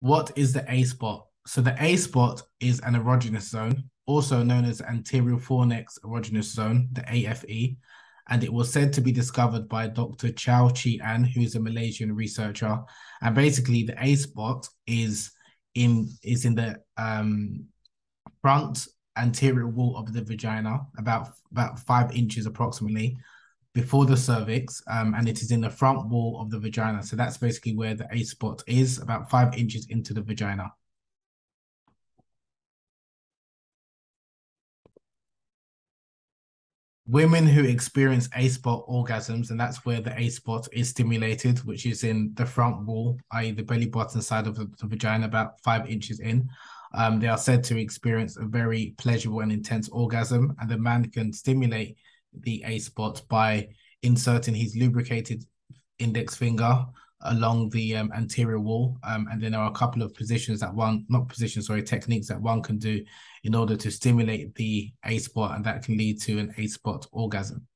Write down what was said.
What is the A spot? So the A spot is an erogenous zone, also known as anterior fornix erogenous zone, the AFE, and it was said to be discovered by Dr. Chua Chee Ann, who's a Malaysian researcher. And basically, the A spot is in is in the um, front anterior wall of the vagina, about about five inches approximately, before the cervix, um, and it is in the front wall of the vagina. So that's basically where the A spot is, about five inches into the vagina. Women who experience A spot orgasms, and that's where the A spot is stimulated, which is in the front wall, i.e., the belly button side of the, the vagina, about five inches in. Um, they are said to experience a very pleasurable and intense orgasm, and the man can stimulate the A spot by inserting his lubricated index finger along the um, anterior wall. Um, and then there are a couple of positions that one, not positions, sorry, techniques that one can do in order to stimulate the A spot, and that can lead to an A spot orgasm.